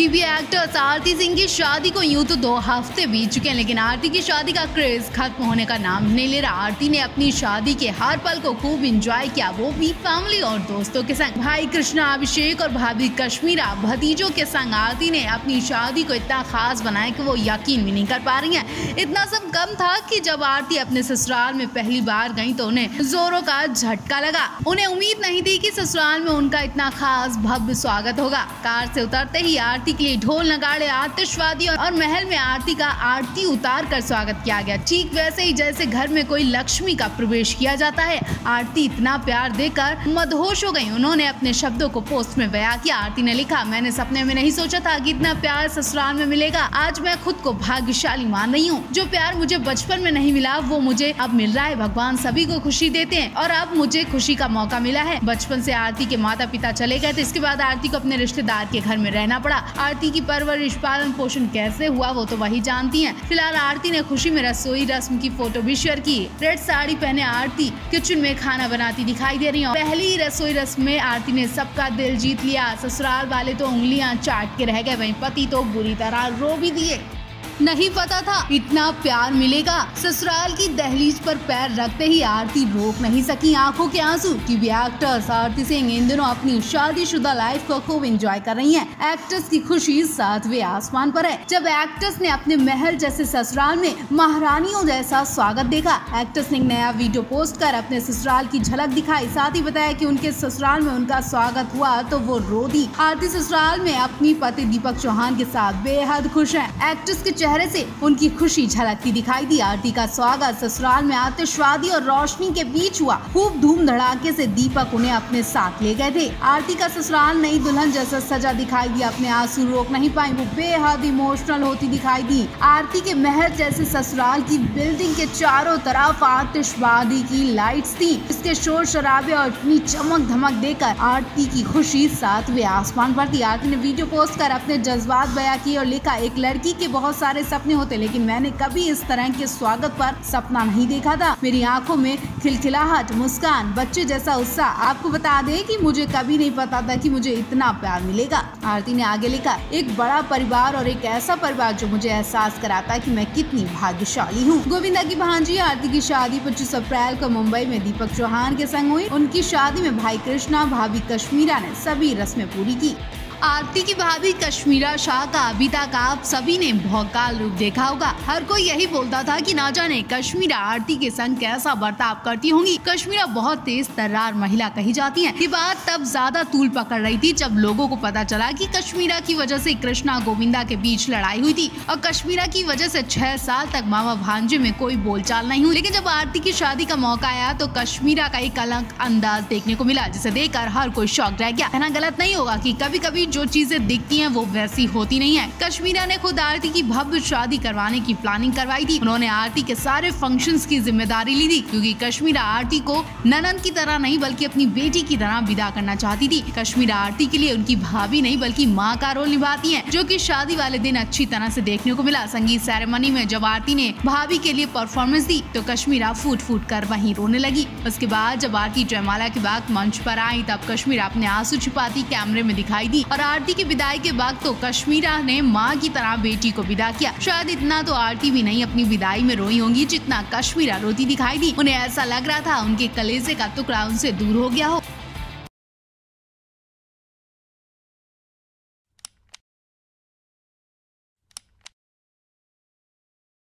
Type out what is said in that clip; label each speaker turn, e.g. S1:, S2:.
S1: TV actors Aarti Singh की शादी को यूँ तो दो हफ़्ते बीत चुके हैं, लेकिन आरती की शादी का क्रेज खत्म होने का नाम नहीं ले रहा। आरती ने अपनी शादी के हर पल को खूब एंजॉय किया। वो भी फैमिली और दोस्तों के संग। भाई कृष्णा, अभिषेक और भाभी कश्मीरा, भतीजों के संग आरती ने अपनी शादी को इतना खास बनाया कि वो यकीन भी नहीं कर पा रही है। इतना सब कम था कि जब आरती अपने ससुराल में पहली बार गई तो उन्हें जोरों का झटका लगा। उन्हें उम्मीद नहीं थी की ससुराल में उनका इतना खास भव्य स्वागत होगा। कार से उतरते ही आरती के लिए ढोल नगाड़े आतिशवादी और महल में आरती का आरती उतार कर स्वागत किया गया। ठीक वैसे ही जैसे घर में कोई लक्ष्मी का प्रवेश किया जाता है, आरती इतना प्यार देकर मदहोश हो गई। उन्होंने अपने शब्दों को पोस्ट में बया किया। आरती ने लिखा, मैंने सपने में नहीं सोचा था कि इतना प्यार ससुराल में मिलेगा। आज मैं खुद को भाग्यशाली मान रही हूँ। जो प्यार मुझे बचपन में नहीं मिला, वो मुझे अब मिल रहा है। भगवान सभी को खुशी देते हैं और अब मुझे खुशी का मौका मिला है। बचपन से आरती के माता पिता चले गए थे। इसके बाद आरती को अपने रिश्तेदार के घर में रहना पड़ा। आरती की परवरिश पालन पोषण कैसे हुआ वो तो वही जानती हैं। फ़िलहाल आरती ने खुशी में रसोई रस्म की फ़ोटो भी शेयर की। रेड साड़ी पहने आरती किचन में खाना बनाती दिखाई दे रही है। पहली रसोई रस्म में आरती ने सबका दिल जीत लिया। ससुराल वाले तो उंगलियाँ चाट के रह गए। वही पति तो बुरी तरह रो भी दिए। नहीं पता था। इतना प्यार मिलेगा। ससुराल की दहलीज पर पैर रखते ही आरती रोक नहीं सकी आँखों के आँसू टीवी एक्टर्स आरती सिंह इन दिनों अपनी शादीशुदा लाइफ को खूब एंजॉय कर रही हैं। एक्ट्रेस की खुशी सातवें आसमान पर है। जब एक्ट्रेस ने अपने महल जैसे ससुराल में महारानियों जैसा स्वागत देखा एक्ट्रेस ने नया वीडियो पोस्ट कर अपने ससुराल की झलक दिखाई। साथ ही बताया की उनके ससुराल में उनका स्वागत हुआ तो वो रो दी। आरती ससुराल में अपनी पति दीपक चौहान के साथ बेहद खुश है। एक्ट्रेस के चेहरे से उनकी खुशी झलकती दिखाई दी। आरती का स्वागत ससुराल में आतिशवादी और रोशनी के बीच हुआ। खूब धूम धड़ाके से दीपक उन्हें अपने साथ ले गए थे। आरती का ससुराल नई दुल्हन जैसा सजा दिखाई दिया अपने आँसू रोक नहीं पाई, वो बेहद इमोशनल होती दिखाई दी। आरती के महल जैसे ससुराल की बिल्डिंग के चारों तरफ़ आतिशवादी की लाइट्स थी। इसके शोर शराबे और इतनी चमक धमक देकर आरती की खुशी सातवें आसमान पर थी। आरती ने वीडियो पोस्ट कर अपने जज्बात बया किए और लिखा, एक लड़की के बहुत सारे सपने होते, लेकिन मैंने कभी इस तरह के स्वागत पर सपना नहीं देखा था। मेरी आँखों में खिलखिलाहट, मुस्कान, बच्चे जैसा उत्साह आपको बता दें कि मुझे कभी नहीं पता था कि मुझे इतना प्यार मिलेगा। आरती ने आगे लिखा, एक बड़ा परिवार और एक ऐसा परिवार जो मुझे एहसास कराता कि मैं कितनी भाग्यशाली हूँ। गोविंदा की भांजी, आरती की शादी पच्चीस अप्रैल को मुंबई में दीपक चौहान के संग हुई। उनकी शादी में भाई कृष्णा, भाभी कश्मीरा ने सभी रस्में पूरी की। आरती की भाभी कश्मीरा शाह का अभी तक आप सभी ने भौकाल रूप देखा होगा। हर कोई यही बोलता था कि ना जाने कश्मीरा आरती के संग कैसा बर्ताव करती होंगी। कश्मीरा बहुत तेज तर्रार महिला कही जाती है। ये बात तब ज़्यादा तूल पकड़ रही थी जब लोगों को पता चला कि कश्मीरा की वजह से कृष्णा गोविंदा के बीच लड़ाई हुई थी और कश्मीरा की वजह से छह साल तक मामा भांजे में कोई बोलचाल नहीं हुई। लेकिन जब आरती की शादी का मौका आया तो कश्मीरा का एक अलग अंदाज देखने को मिला, जिसे देखकर हर कोई शौक रह गया। कहना गलत नहीं होगा की कभी कभी जो चीज़ें दिखती हैं, वो वैसी होती नहीं है। कश्मीरा ने खुद आरती की भव्य शादी करवाने की प्लानिंग करवाई थी। उन्होंने आरती के सारे फ़ंक्शन की ज़िम्मेदारी ली थी, क्यूँकी कश्मीरा आरती को ननन की तरह नहीं, बल्कि अपनी बेटी की तरह विदा करना चाहती थी। कश्मीरा आरती के लिए उनकी भाभी नहीं, बल्कि माँ का रोल निभाती है, जो की शादी वाले दिन अच्छी तरह ऐसी देखने को मिला। संगीत सेरेमनी में जब आरती ने भाभी के लिए परफॉर्मेंस दी तो कश्मीरा फूट फूट कर वहीं रोने लगी। उसके बाद जब आरती जयमाला के बाद मंच पर आई, तब कश्मीरा अपने आँसू छिपाती कैमरे में दिखाई दी और आरती की विदाई के बाद तो कश्मीरा ने माँ की तरह बेटी को विदा किया। शायद इतना तो आरती भी नहीं अपनी विदाई में रोई होंगी जितना कश्मीरा रोती दिखाई दी। उन्हें ऐसा लग रहा था उनके कलेजे का टुकड़ा उनसे दूर हो गया हो।